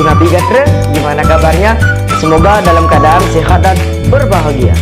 Guna Bigasre, gimana kabarnya? Semoga dalam keadaan sehat dan berbahagia.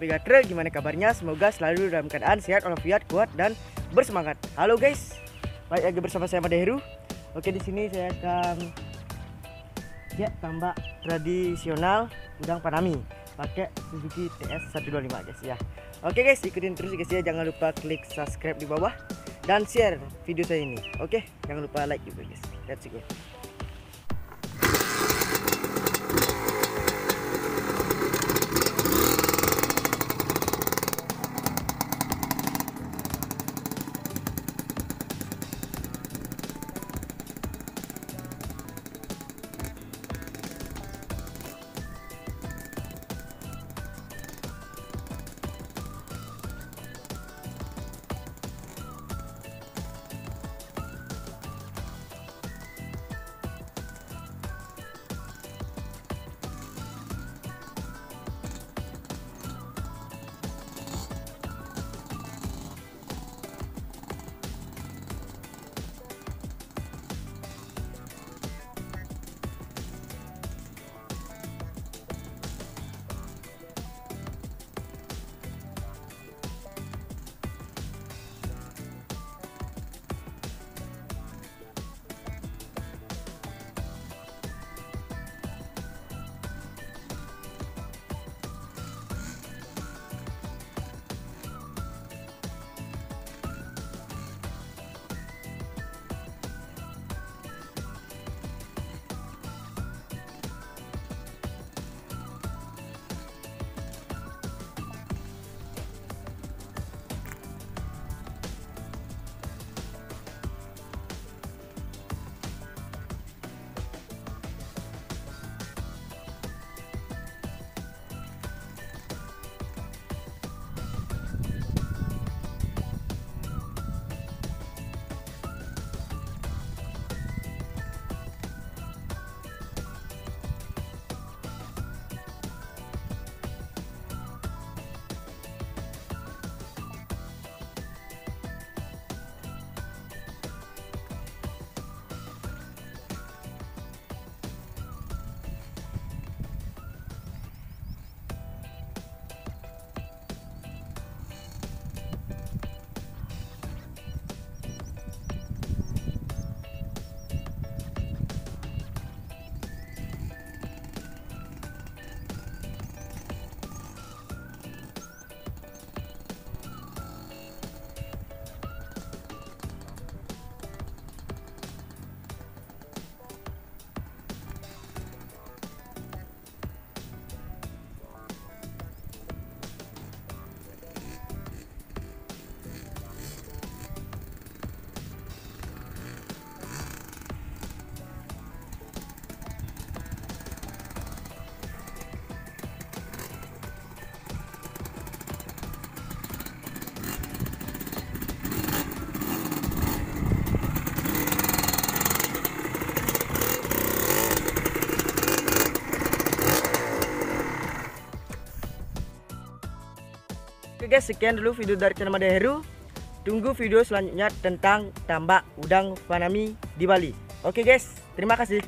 Puna Gatre, gimana kabarnya? Semoga selalu dalam keadaan sehat, walafiat, kuat dan bersemangat. Halo guys, baik lagi bersama saya Made Heru. Oke di sini saya akan ya tambak tradisional udang panami pakai Suzuki TS 125 guys ya. Oke guys, ikutin terus guys ya. Jangan lupa klik subscribe di bawah dan share video saya ini. Oke, jangan lupa like juga guys. Let's go. Guys, sekian dulu video dari channel Made Heru. Tunggu video selanjutnya tentang tambak udang fanami di Bali. Oke guys, terima kasih.